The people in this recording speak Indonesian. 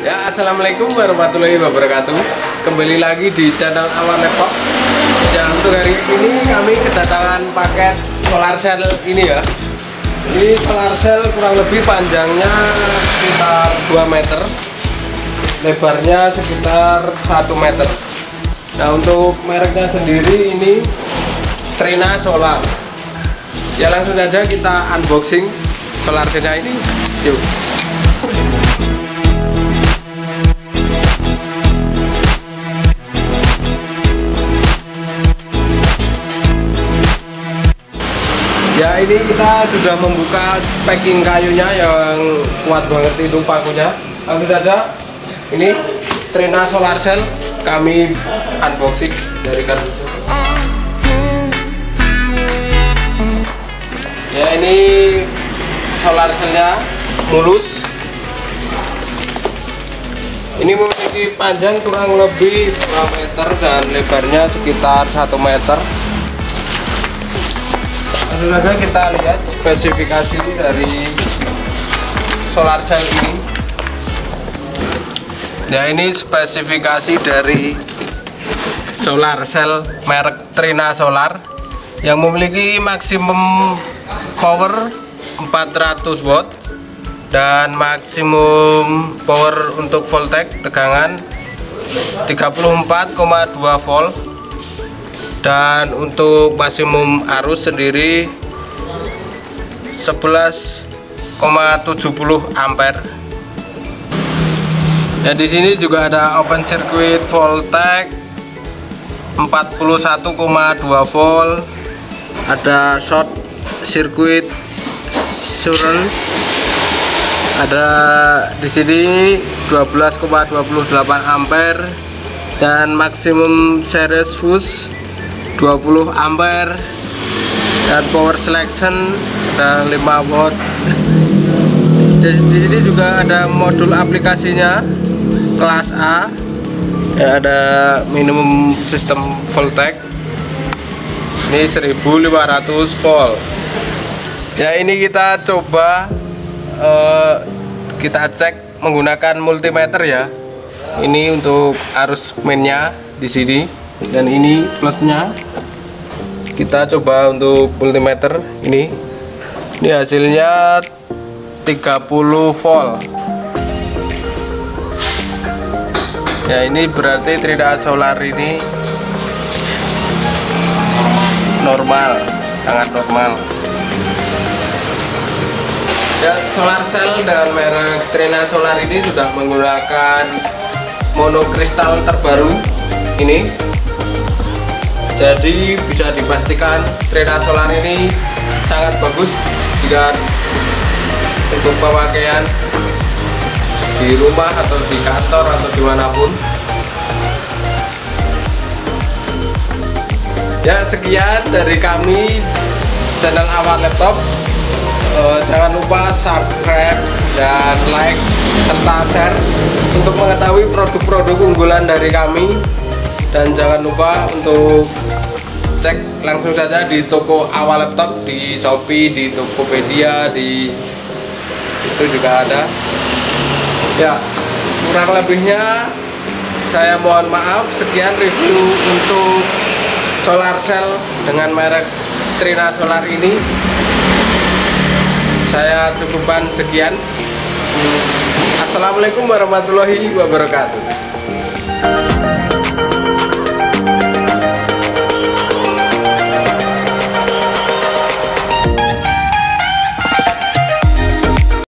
Ya, Assalamualaikum warahmatullahi wabarakatuh. Kembali lagi di channel Awal Laptop. Ya, untuk hari ini kami kedatangan paket solar cell ini ya. Ini solar cell kurang lebih panjangnya sekitar 2 meter. Lebarnya sekitar 1 meter. Nah, untuk mereknya sendiri ini Trina Solar. Ya, langsung saja kita unboxing solar cell ini. Yuk Ya ini kita sudah membuka packing kayunya yang kuat banget itu pakunya. Langsung saja ini Trina Solar Cell kami unboxing dari kan. Ya ini solar cellnya mulus. Ini memiliki panjang kurang lebih 2 meter dan lebarnya sekitar 1 meter langsung saja kita lihat spesifikasi dari solar cell ini. Ya ini spesifikasi dari solar cell merek Trina Solar yang memiliki maksimum power 400 watt dan maksimum power untuk voltage tegangan 34,2 volt dan untuk maksimum arus sendiri 11,70 ampere. Ya di sini juga ada open circuit voltage 41,2 volt. Ada short circuit surround ada di sini 12,28 ampere. Dan maksimum series fuse 20 ampere dan power selection dan 5 watt. Di, di sini juga ada modul aplikasinya kelas A. Ya, ada minimum sistem voltage ini 1500 volt. Ya ini kita coba uh, kita cek menggunakan multimeter ya. Ini untuk arus mainnya di sini. Dan ini plusnya kita coba untuk multimeter ini. Ini hasilnya 30 volt. Ya ini berarti tidak solar ini normal sangat normal. Ya solar cell dengan merek Trina Solar ini sudah menggunakan monokristal terbaru ini jadi bisa dipastikan Trina Solar ini sangat bagus jika untuk pemakaian di rumah atau di kantor atau di mana pun. Ya sekian dari kami channel awal laptop. Uh, jangan lupa subscribe dan like serta share untuk mengetahui produk-produk unggulan dari kami dan jangan lupa untuk cek langsung saja di toko awal laptop di Shopee di Tokopedia di itu juga ada. Ya kurang lebihnya saya mohon maaf. Sekian review untuk solar cell dengan merek Trina Solar ini. Saya cukupkan sekian. Assalamualaikum warahmatullahi wabarakatuh